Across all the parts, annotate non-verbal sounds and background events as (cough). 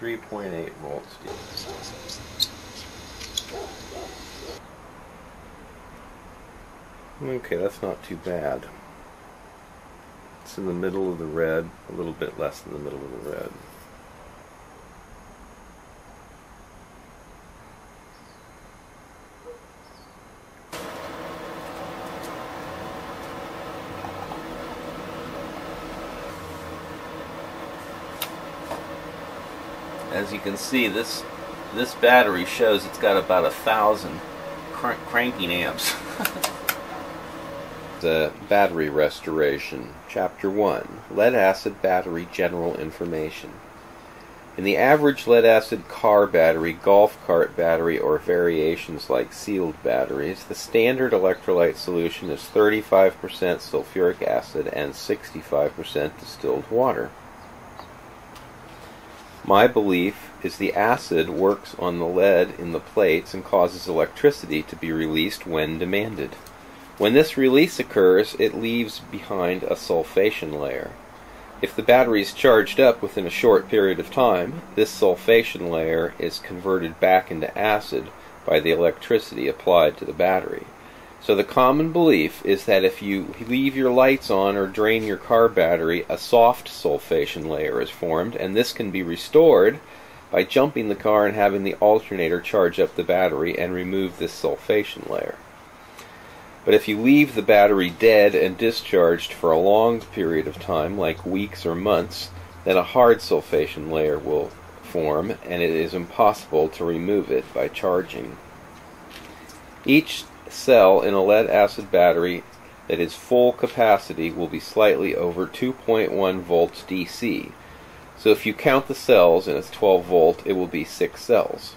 3.8 volts. Okay, that's not too bad. It's in the middle of the red, a little bit less than the middle of the red. As you can see, this this battery shows it's got about a thousand cr cranking amps. (laughs) the battery restoration, Chapter 1 Lead Acid Battery General Information. In the average lead acid car battery, golf cart battery, or variations like sealed batteries, the standard electrolyte solution is 35% sulfuric acid and 65% distilled water. My belief is the acid works on the lead in the plates and causes electricity to be released when demanded. When this release occurs, it leaves behind a sulfation layer. If the battery is charged up within a short period of time, this sulfation layer is converted back into acid by the electricity applied to the battery. So the common belief is that if you leave your lights on or drain your car battery, a soft sulfation layer is formed, and this can be restored by jumping the car and having the alternator charge up the battery and remove this sulfation layer. But if you leave the battery dead and discharged for a long period of time, like weeks or months, then a hard sulfation layer will form, and it is impossible to remove it by charging. Each cell in a lead acid battery that is full capacity will be slightly over 2.1 volts DC. So if you count the cells and it's 12 volt, it will be 6 cells.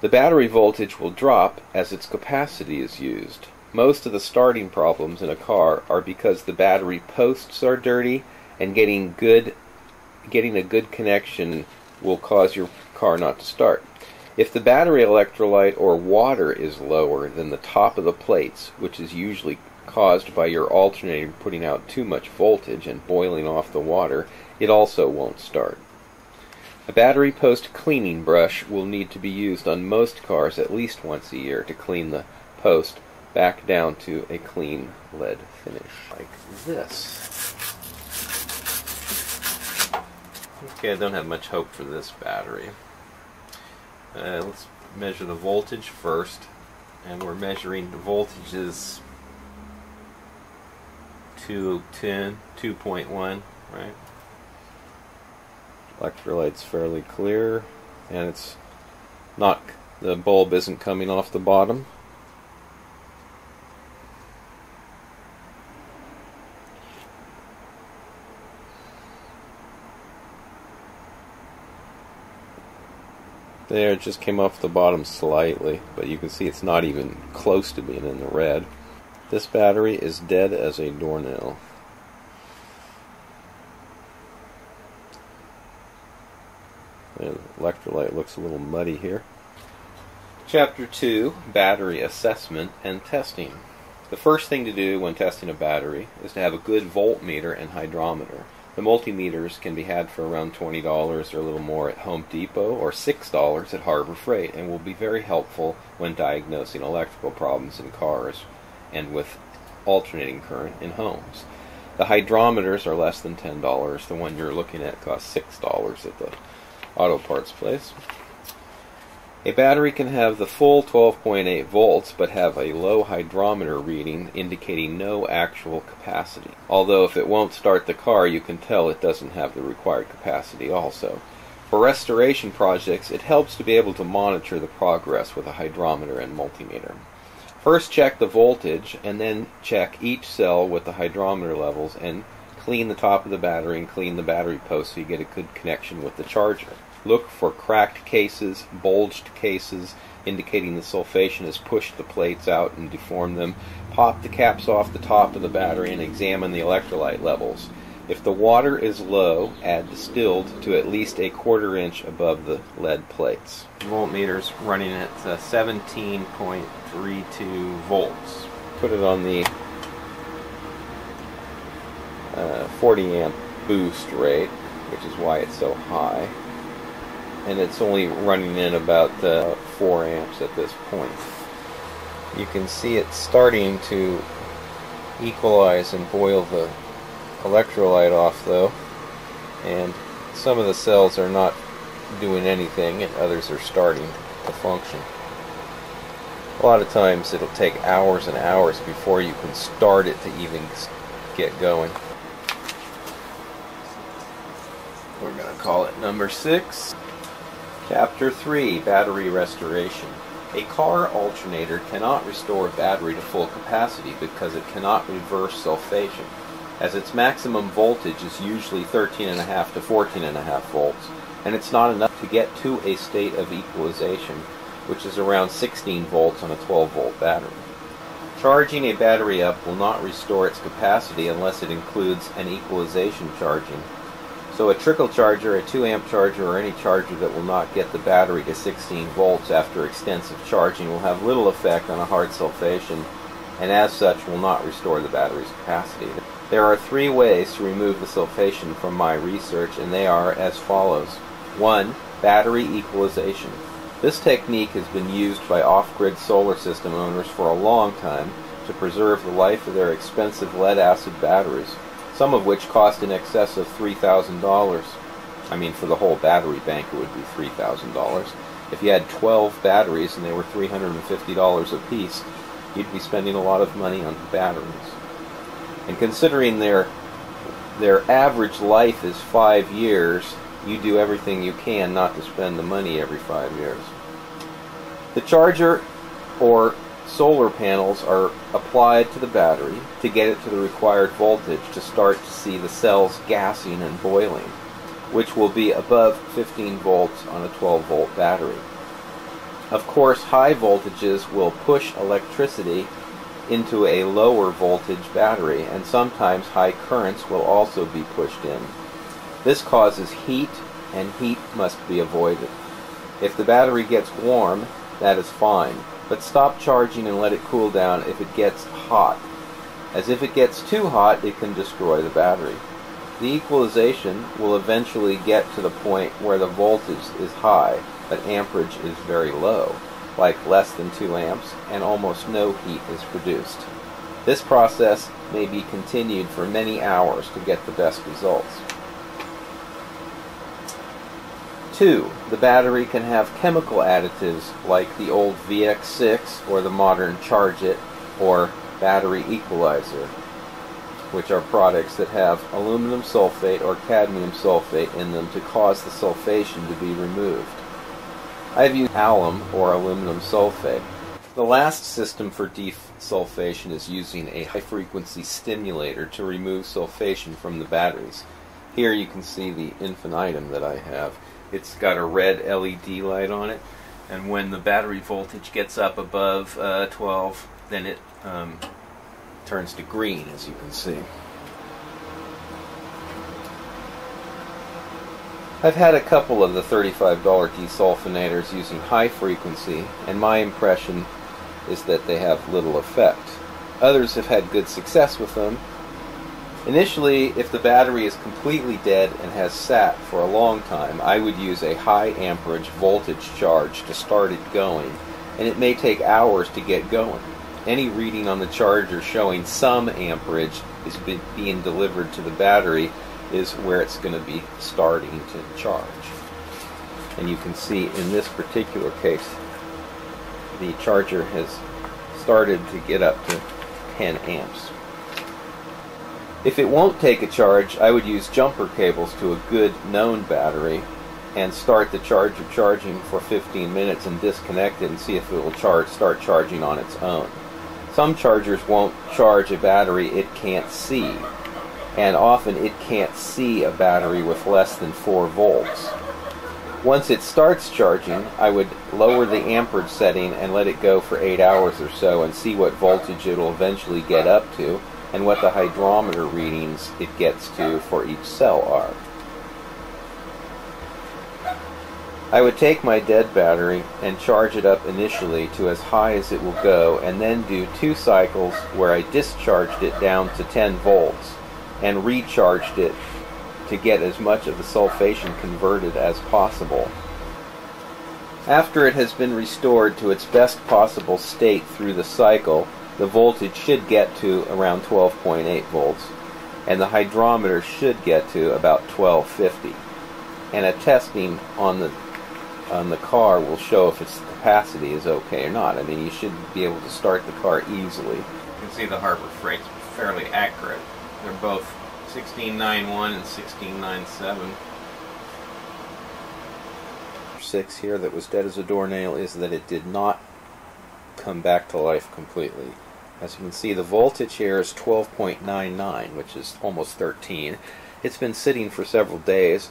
The battery voltage will drop as its capacity is used. Most of the starting problems in a car are because the battery posts are dirty and getting good getting a good connection will cause your car not to start. If the battery electrolyte or water is lower than the top of the plates, which is usually caused by your alternator putting out too much voltage and boiling off the water, it also won't start. A battery post cleaning brush will need to be used on most cars at least once a year to clean the post back down to a clean lead finish like this. Okay, I don't have much hope for this battery. Uh, let's measure the voltage first. And we're measuring the voltages 210, 2.1, right? Electrolyte's fairly clear, and it's not, the bulb isn't coming off the bottom. There, it just came off the bottom slightly, but you can see it's not even close to being in the red. This battery is dead as a doornail. The electrolyte looks a little muddy here. Chapter 2 Battery Assessment and Testing. The first thing to do when testing a battery is to have a good voltmeter and hydrometer. The multimeters can be had for around $20 or a little more at Home Depot or $6 at Harbor Freight and will be very helpful when diagnosing electrical problems in cars and with alternating current in homes. The hydrometers are less than $10. The one you're looking at costs $6 at the auto parts place. A battery can have the full 12.8 volts but have a low hydrometer reading indicating no actual capacity. Although if it won't start the car, you can tell it doesn't have the required capacity also. For restoration projects, it helps to be able to monitor the progress with a hydrometer and multimeter. First check the voltage and then check each cell with the hydrometer levels and clean the top of the battery and clean the battery post so you get a good connection with the charger. Look for cracked cases, bulged cases, indicating the sulfation has pushed the plates out and deformed them. Pop the caps off the top of the battery and examine the electrolyte levels. If the water is low, add distilled to at least a quarter inch above the lead plates. Voltmeters running at uh, 17.32 volts. Put it on the uh, 40 amp boost rate, which is why it's so high. And it's only running in about uh, 4 amps at this point. You can see it starting to equalize and boil the electrolyte off though and some of the cells are not doing anything and others are starting to function. A lot of times it'll take hours and hours before you can start it to even get going. We're going to call it number 6. Chapter 3 Battery Restoration. A car alternator cannot restore a battery to full capacity because it cannot reverse sulfation, as its maximum voltage is usually 13.5 to 14.5 volts, and it's not enough to get to a state of equalization, which is around 16 volts on a 12 volt battery. Charging a battery up will not restore its capacity unless it includes an equalization charging, so a trickle charger, a 2 amp charger, or any charger that will not get the battery to 16 volts after extensive charging will have little effect on a hard sulfation and as such will not restore the battery's capacity. There are three ways to remove the sulfation from my research and they are as follows. 1. Battery equalization. This technique has been used by off-grid solar system owners for a long time to preserve the life of their expensive lead-acid batteries some of which cost in excess of $3,000. I mean, for the whole battery bank, it would be $3,000. If you had 12 batteries and they were $350 a piece, you'd be spending a lot of money on batteries. And considering their their average life is five years, you do everything you can not to spend the money every five years. The charger or solar panels are applied to the battery to get it to the required voltage to start to see the cells gassing and boiling, which will be above 15 volts on a 12 volt battery. Of course, high voltages will push electricity into a lower voltage battery, and sometimes high currents will also be pushed in. This causes heat, and heat must be avoided. If the battery gets warm, that is fine but stop charging and let it cool down if it gets hot, as if it gets too hot it can destroy the battery. The equalization will eventually get to the point where the voltage is high, but amperage is very low, like less than 2 amps, and almost no heat is produced. This process may be continued for many hours to get the best results. 2. The battery can have chemical additives like the old VX6 or the modern Charge-It or battery equalizer, which are products that have aluminum sulfate or cadmium sulfate in them to cause the sulfation to be removed. I've used alum or aluminum sulfate. The last system for desulfation is using a high-frequency stimulator to remove sulfation from the batteries. Here you can see the infinitum that I have. It's got a red LED light on it, and when the battery voltage gets up above uh, 12, then it um, turns to green, as you can see. I've had a couple of the $35 desulfonators using high frequency, and my impression is that they have little effect. Others have had good success with them, Initially, if the battery is completely dead and has sat for a long time, I would use a high amperage voltage charge to start it going, and it may take hours to get going. Any reading on the charger showing some amperage is being delivered to the battery is where it's going to be starting to charge. And you can see in this particular case, the charger has started to get up to 10 amps. If it won't take a charge, I would use jumper cables to a good known battery and start the charger charging for 15 minutes and disconnect it and see if it will charge, start charging on its own. Some chargers won't charge a battery it can't see, and often it can't see a battery with less than 4 volts. Once it starts charging, I would lower the amperage setting and let it go for 8 hours or so and see what voltage it will eventually get up to and what the hydrometer readings it gets to for each cell are. I would take my dead battery and charge it up initially to as high as it will go and then do two cycles where I discharged it down to 10 volts and recharged it to get as much of the sulfation converted as possible. After it has been restored to its best possible state through the cycle, the voltage should get to around 12.8 volts, and the hydrometer should get to about 1250. And a testing on the on the car will show if its capacity is okay or not. I mean, you should be able to start the car easily. You can see the Harbor Freight's fairly accurate. They're both 1691 and 1697. Six here that was dead as a doornail is that it did not come back to life completely. As you can see, the voltage here is 12.99, which is almost 13. It's been sitting for several days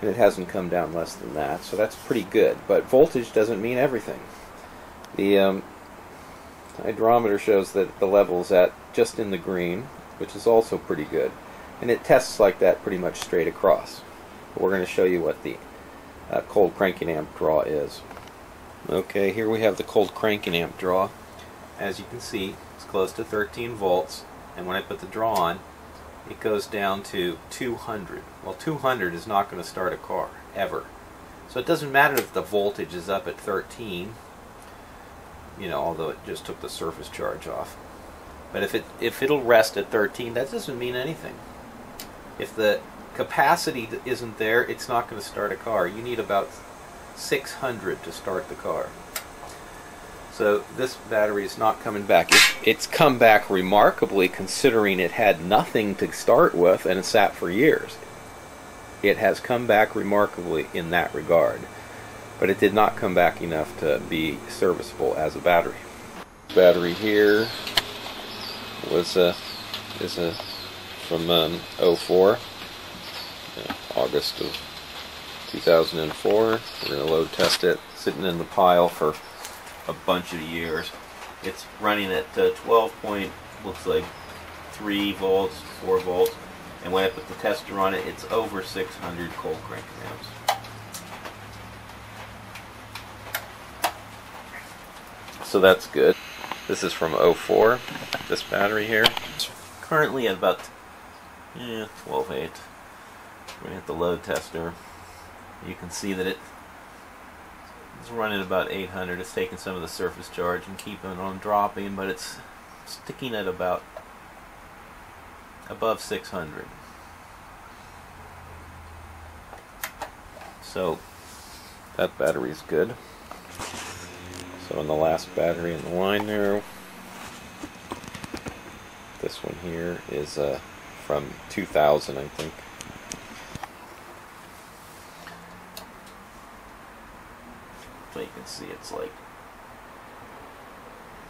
and it hasn't come down less than that, so that's pretty good. But voltage doesn't mean everything. The um, hydrometer shows that the level's at just in the green, which is also pretty good. And it tests like that pretty much straight across. But we're going to show you what the uh, cold cranking amp draw is. Okay, here we have the cold cranking amp draw. As you can see, close to 13 volts, and when I put the draw on, it goes down to 200. Well, 200 is not going to start a car, ever. So it doesn't matter if the voltage is up at 13, you know, although it just took the surface charge off. But if it if it'll rest at 13, that doesn't mean anything. If the capacity isn't there, it's not going to start a car. You need about 600 to start the car. So this battery is not coming back. it's come back remarkably considering it had nothing to start with and it sat for years. It has come back remarkably in that regard. But it did not come back enough to be serviceable as a battery. Battery here was a is a from um, 04, uh, August of 2004. We're going to load test it, sitting in the pile for a bunch of years. It's running at uh, 12 point, looks like 3 volts, 4 volts, and when I put the tester on it, it's over 600 cold crank amps. So that's good. This is from 04, this battery here. It's currently at about yeah, 12.8. We're going to hit the load tester. You can see that it it's running about 800. It's taking some of the surface charge and keeping it on dropping, but it's sticking at about above 600. So that battery is good. So in the last battery in the line there, this one here is uh, from 2000, I think. So you can see. It's like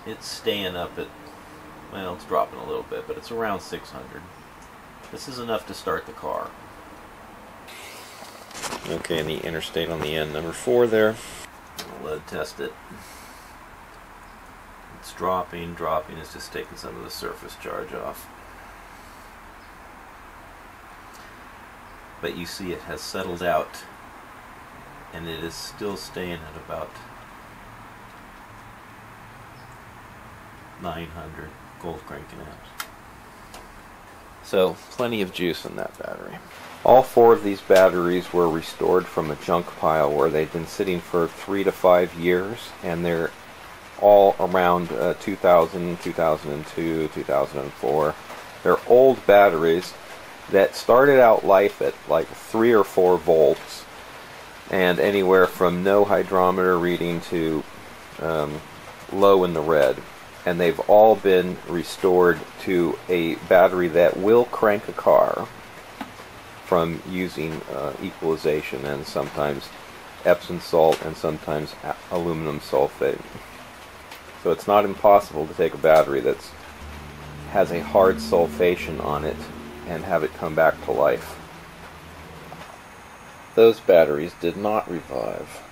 it's staying up at well it's dropping a little bit but it's around 600 this is enough to start the car. Okay and the interstate on the end number four there. Load test it. It's dropping dropping. It's just taking some of the surface charge off. But you see it has settled out and it is still staying at about 900 cold cranking amps. So plenty of juice in that battery. All four of these batteries were restored from a junk pile where they'd been sitting for three to five years and they're all around uh, 2000, 2002, 2004. They're old batteries that started out life at like three or four volts and anywhere from no hydrometer reading to um, low in the red. And they've all been restored to a battery that will crank a car from using uh, equalization and sometimes Epsom salt and sometimes aluminum sulfate. So it's not impossible to take a battery that has a hard sulfation on it and have it come back to life. Those batteries did not revive.